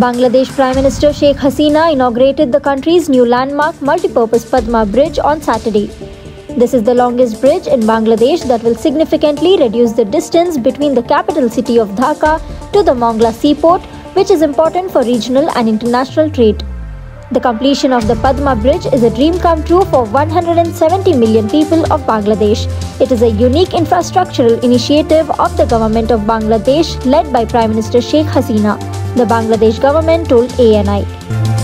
Bangladesh Prime Minister Sheikh Hasina inaugurated the country's new landmark multipurpose Padma Bridge on Saturday. This is the longest bridge in Bangladesh that will significantly reduce the distance between the capital city of Dhaka to the Mongla seaport, which is important for regional and international trade. The completion of the Padma Bridge is a dream come true for 170 million people of Bangladesh. It is a unique infrastructural initiative of the government of Bangladesh led by Prime Minister Sheikh Hasina. The Bangladesh government told ANI.